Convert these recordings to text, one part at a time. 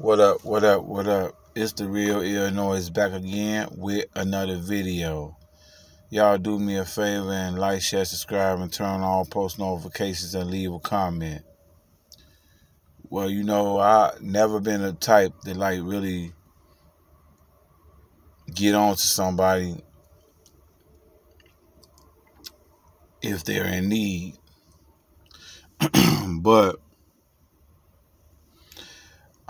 What up, what up, what up? It's the real Illinois back again with another video. Y'all do me a favor and like, share, subscribe, and turn on post notifications and leave a comment. Well, you know, I never been a type that like really get on to somebody if they're in need. but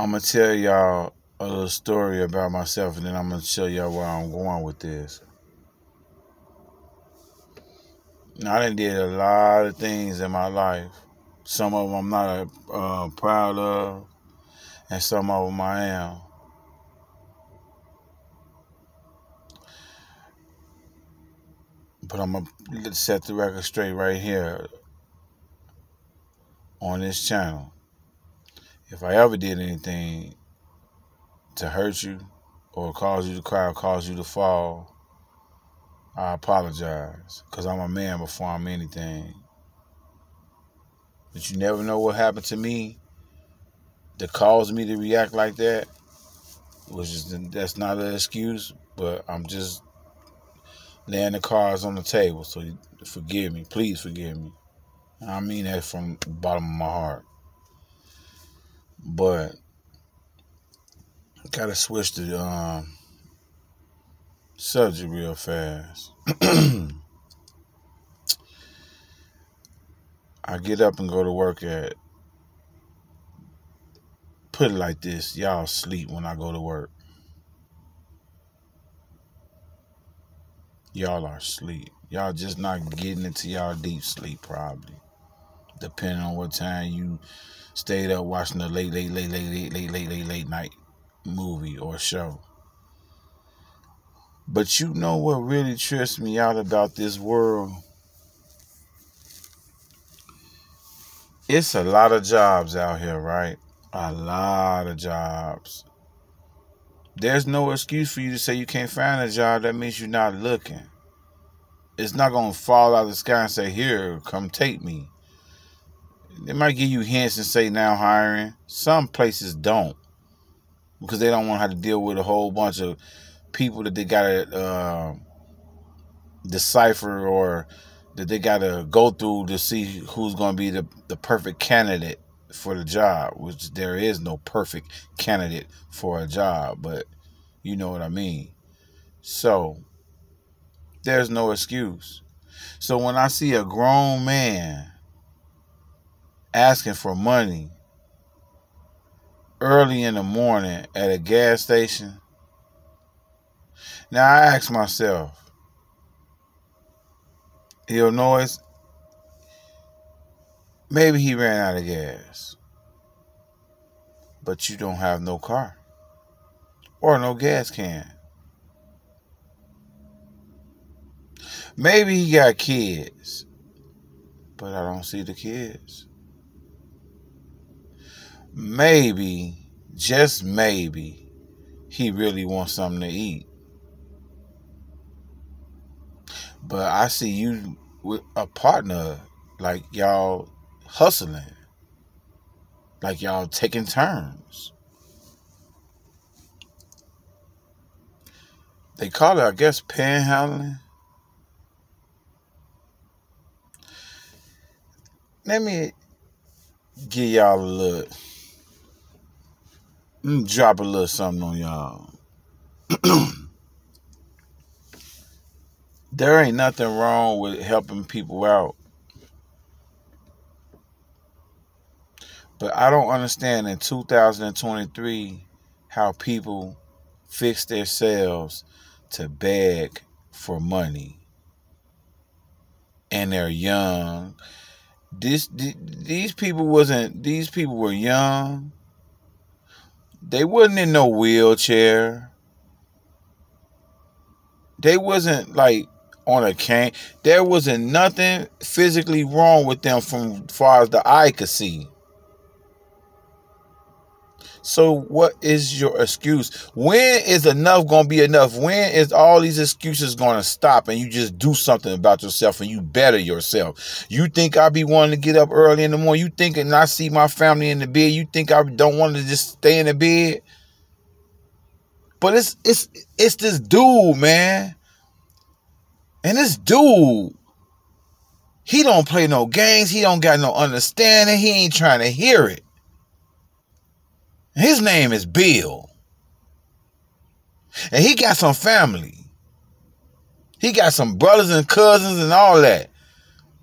I'm gonna tell y'all a little story about myself, and then I'm gonna show y'all where I'm going with this. Now, I done did a lot of things in my life. Some of them I'm not uh, proud of, and some of them I am. But I'm gonna set the record straight right here on this channel if I ever did anything to hurt you or cause you to cry or cause you to fall, I apologize because I'm a man before I'm anything. But you never know what happened to me that caused me to react like that. Which is that's not an excuse, but I'm just laying the cards on the table. So forgive me, please forgive me. I mean that from the bottom of my heart. But gotta switch the um, subject real fast. I get up and go to work at put it like this, y'all sleep when I go to work. Y'all are asleep. Y'all just not getting into y'all deep sleep probably. Depending on what time you stayed up watching the late, late, late, late, late, late, late, late, late night movie or show. But you know what really trips me out about this world? It's a lot of jobs out here, right? A lot of jobs. There's no excuse for you to say you can't find a job. That means you're not looking. It's not going to fall out of the sky and say, Here, come take me. They might give you hints and say now hiring. Some places don't because they don't want to have to deal with a whole bunch of people that they gotta uh, decipher or that they gotta go through to see who's gonna be the, the perfect candidate for the job, which there is no perfect candidate for a job, but you know what I mean. So there's no excuse. So when I see a grown man asking for money early in the morning at a gas station. Now I ask myself, Illinois, maybe he ran out of gas, but you don't have no car or no gas can. Maybe he got kids, but I don't see the kids maybe, just maybe, he really wants something to eat. But I see you with a partner, like y'all hustling, like y'all taking turns. They call it, I guess, panhandling. Let me give y'all a look drop a little something on y'all. there ain't nothing wrong with helping people out. But I don't understand in 2023 how people fix themselves to beg for money. And they're young. This these people wasn't these people were young they wasn't in no wheelchair. They wasn't like on a cane. There wasn't nothing physically wrong with them from far as the eye could see. So what is your excuse? When is enough going to be enough? When is all these excuses going to stop and you just do something about yourself and you better yourself? You think I be wanting to get up early in the morning? You think and I see my family in the bed? You think I don't want to just stay in the bed? But it's it's it's this dude, man. And this dude, he don't play no games. He don't got no understanding. He ain't trying to hear it. His name is Bill. And he got some family. He got some brothers and cousins and all that.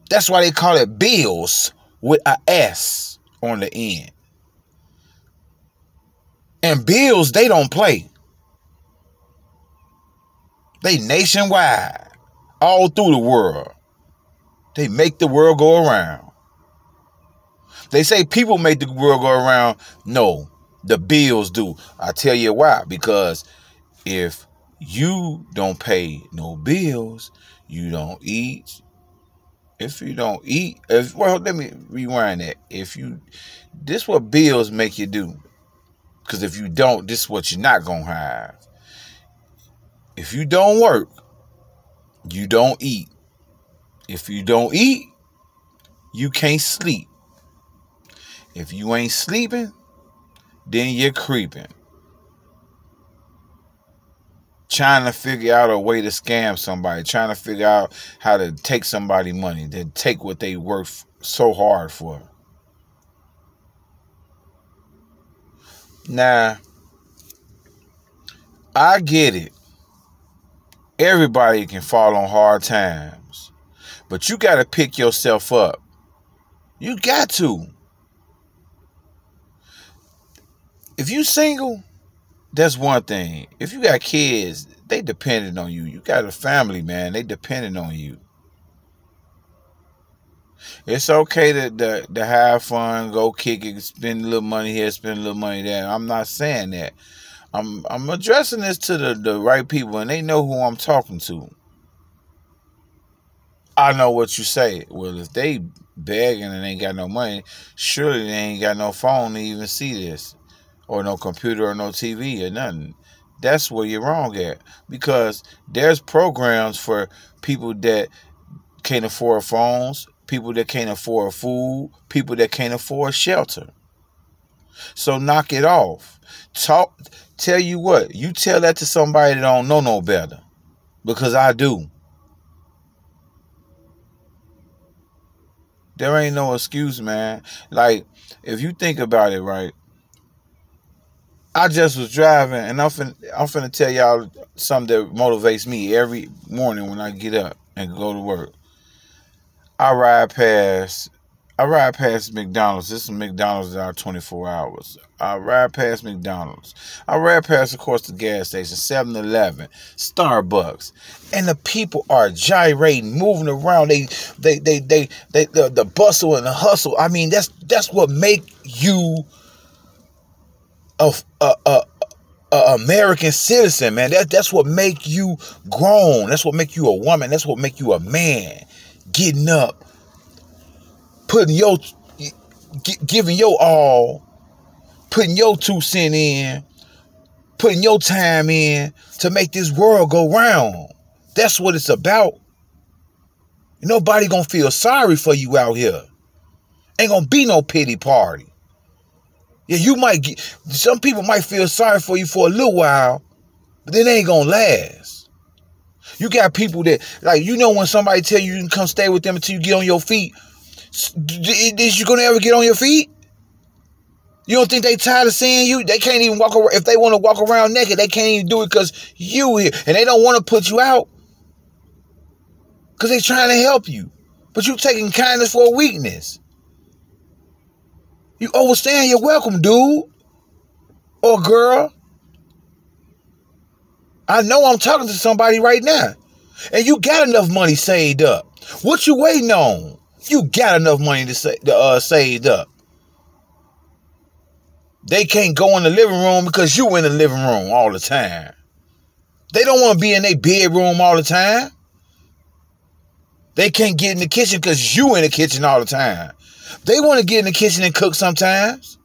That's why they call it Bills with a S on the end. And Bills, they don't play. They nationwide, all through the world. They make the world go around. They say people make the world go around. No, the bills do. I tell you why. Because if you don't pay no bills, you don't eat. If you don't eat, if well, let me rewind that. If you, this what bills make you do. Because if you don't, this is what you're not gonna have. If you don't work, you don't eat. If you don't eat, you can't sleep. If you ain't sleeping, then you're creeping. Trying to figure out a way to scam somebody, trying to figure out how to take somebody money, then take what they work so hard for. Now, I get it. Everybody can fall on hard times. But you got to pick yourself up. You got to. If you single, that's one thing. If you got kids, they dependent on you. You got a family, man. They dependent on you. It's okay to, to, to have fun, go kick it, spend a little money here, spend a little money there. I'm not saying that. I'm I'm addressing this to the, the right people and they know who I'm talking to. I know what you say. Well, if they begging and ain't got no money, surely they ain't got no phone to even see this or no computer or no TV or nothing. That's where you're wrong at because there's programs for people that can't afford phones, people that can't afford food, people that can't afford shelter. So knock it off. Talk tell you what, you tell that to somebody that don't know no better. Because I do. There ain't no excuse, man. Like, if you think about it, right? I just was driving, and I'm finna, I'm finna tell y'all something that motivates me every morning when I get up and go to work. I ride past, I ride past McDonald's. This is McDonald's that are 24 hours. I ride past McDonald's. I ride past, of course, the gas station, 7-Eleven, Starbucks, and the people are gyrating, moving around. They, they, they, they, they, the, the bustle and the hustle. I mean, that's that's what make you a, a, a, a American citizen, man. That, that's what make you grown. That's what make you a woman. That's what make you a man. Getting up, putting your, giving your all, putting your two cent in, putting your time in to make this world go round. That's what it's about. Nobody gonna feel sorry for you out here. Ain't gonna be no pity party. Yeah, you might get some people might feel sorry for you for a little while, but then they ain't gonna last. You got people that like you know when somebody tell you you can come stay with them until you get on your feet. Is you gonna ever get on your feet? You don't think they tired of seeing you? They can't even walk around. If they want to walk around naked, they can't even do it because you here. And they don't want to put you out. Because they trying to help you. But you taking kindness for weakness. You overstand you're welcome, dude. Or girl. I know I'm talking to somebody right now. And you got enough money saved up. What you waiting on? You got enough money to, say, to uh, saved up. They can't go in the living room because you in the living room all the time. They don't want to be in their bedroom all the time. They can't get in the kitchen because you in the kitchen all the time. They want to get in the kitchen and cook sometimes.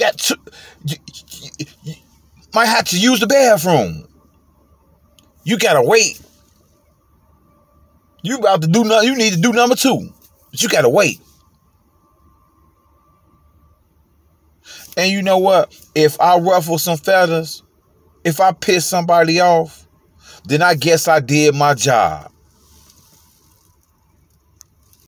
got to, might have to use the bathroom. You gotta wait. You about to do nothing. You need to do number two, but you gotta wait. And you know what? If I ruffle some feathers, if I piss somebody off, then I guess I did my job.